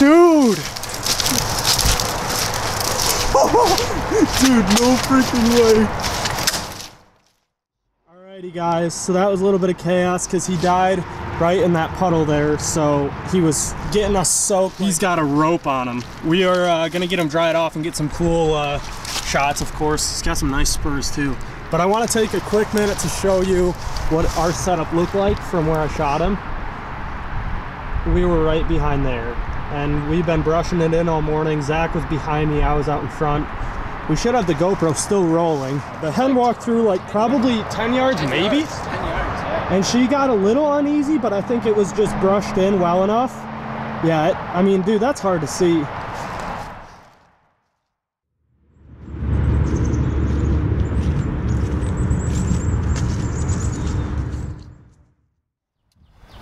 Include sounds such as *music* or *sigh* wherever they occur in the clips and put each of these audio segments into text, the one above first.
Dude! Dude, no freaking way. Alrighty guys, so that was a little bit of chaos because he died right in that puddle there. So he was getting us soaked. He's got a rope on him. We are uh, gonna get him dried off and get some cool uh, shots, of course. He's got some nice spurs too. But I wanna take a quick minute to show you what our setup looked like from where I shot him. We were right behind there and we've been brushing it in all morning. Zach was behind me, I was out in front. We should have the GoPro still rolling. The hen walked through like probably 10 yards, maybe. 10 yards, yeah. And she got a little uneasy, but I think it was just brushed in well enough. Yeah, it, I mean, dude, that's hard to see.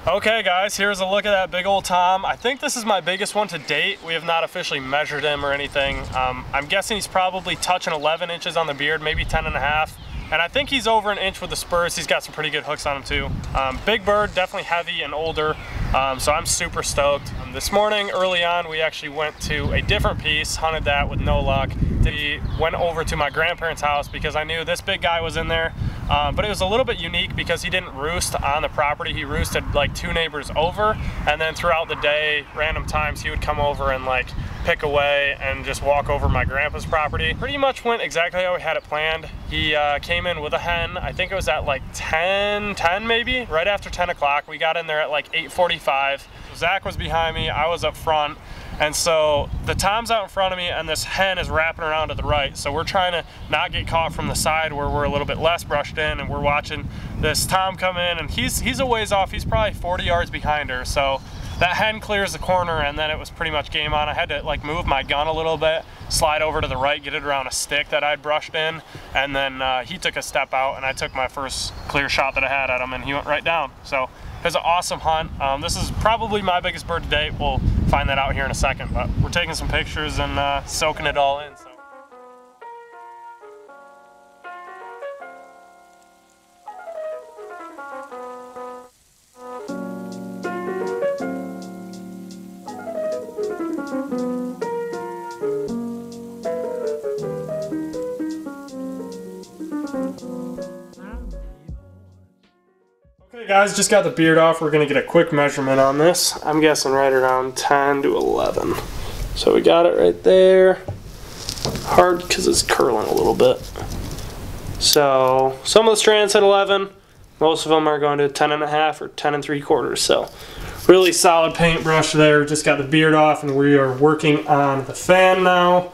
Okay guys, here's a look at that big old Tom. I think this is my biggest one to date. We have not officially measured him or anything. Um, I'm guessing he's probably touching 11 inches on the beard, maybe 10 and a half. And I think he's over an inch with the spurs. He's got some pretty good hooks on him too. Um, big bird, definitely heavy and older. Um, so I'm super stoked. Um, this morning, early on, we actually went to a different piece, hunted that with no luck. We went over to my grandparents' house because I knew this big guy was in there. Um, but it was a little bit unique because he didn't roost on the property. He roosted like two neighbors over. And then throughout the day, random times, he would come over and like pick away and just walk over my grandpa's property. Pretty much went exactly how we had it planned. He uh, came in with a hen. I think it was at like 10, 10 maybe, right after 10 o'clock. We got in there at like 8.45. Zach was behind me, I was up front. And so the tom's out in front of me and this hen is wrapping around to the right. So we're trying to not get caught from the side where we're a little bit less brushed in and we're watching this tom come in and he's he's a ways off. He's probably 40 yards behind her. So that hen clears the corner and then it was pretty much game on. I had to like move my gun a little bit, slide over to the right, get it around a stick that I'd brushed in, and then uh, he took a step out and I took my first clear shot that I had at him and he went right down. So was an awesome hunt. Um, this is probably my biggest bird to date. We'll find that out here in a second, but we're taking some pictures and uh, soaking it all in. So. Okay guys, just got the beard off. We're gonna get a quick measurement on this. I'm guessing right around 10 to 11. So we got it right there. Hard because it's curling a little bit. So some of the strands at 11. Most of them are going to 10 and a half or 10 and 3 quarters. So really solid paintbrush there. Just got the beard off and we are working on the fan now.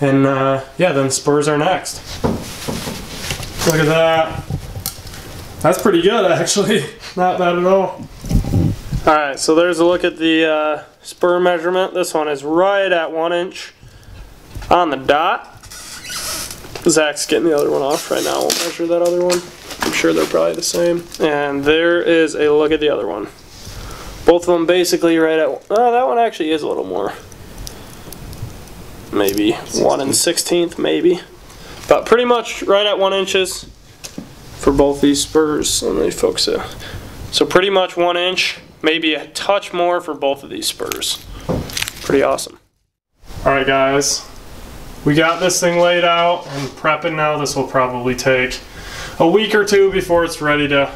And uh, yeah, then spurs are next. Look at that. That's pretty good, actually. *laughs* Not bad at all. Alright, so there's a look at the uh, spur measurement. This one is right at one inch on the dot. Zach's getting the other one off right now. We'll measure that other one. I'm sure they're probably the same. And there is a look at the other one. Both of them basically right at, oh, that one actually is a little more. Maybe 1 and 16th, maybe. But pretty much right at one inches for both these spurs. Let me focus it. So pretty much one inch, maybe a touch more for both of these spurs. Pretty awesome. All right, guys. We got this thing laid out and prepping now. This will probably take a week or two before it's ready to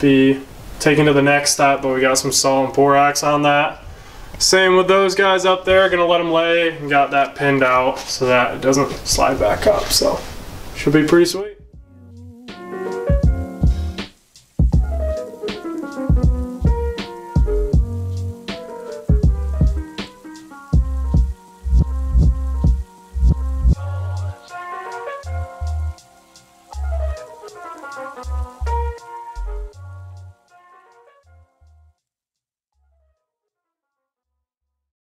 be taken to the next step, but we got some salt and borax on that. Same with those guys up there, gonna let them lay and got that pinned out so that it doesn't slide back up, so should be pretty sweet.